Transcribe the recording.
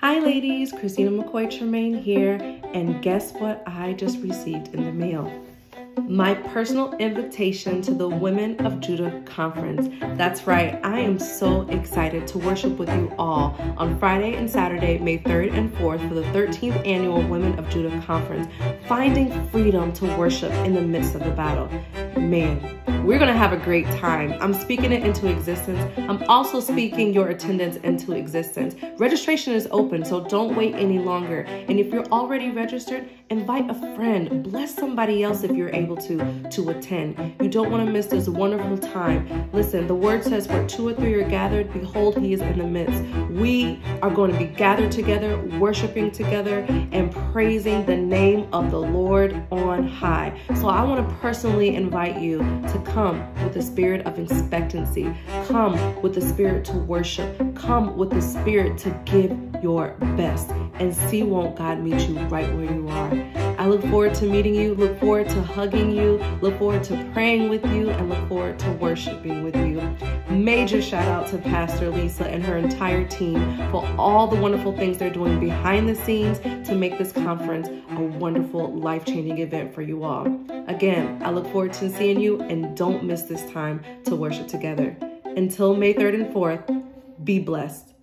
Hi ladies, Christina McCoy Tremaine here, and guess what I just received in the mail? My personal invitation to the Women of Judah Conference. That's right, I am so excited to worship with you all on Friday and Saturday, May 3rd and 4th for the 13th annual Women of Judah Conference, finding freedom to worship in the midst of the battle. Man, we're going to have a great time. I'm speaking it into existence. I'm also speaking your attendance into existence. Registration is open, so don't wait any longer. And if you're already registered, invite a friend. Bless somebody else if you're able to to attend. You don't want to miss this wonderful time. Listen, the word says where two or three are gathered, behold, he is in the midst. We are going to be gathered together, worshiping together, and praising the name of the Lord on high. So I want to personally invite you to come Come with the spirit of expectancy. Come with the spirit to worship. Come with the spirit to give your best. And see won't God meet you right where you are. I look forward to meeting you, look forward to hugging you, look forward to praying with you, and look forward to worshiping with you. Major shout out to Pastor Lisa and her entire team for all the wonderful things they're doing behind the scenes to make this conference a wonderful, life changing event for you all. Again, I look forward to seeing you and don't miss this time to worship together. Until May 3rd and 4th, be blessed.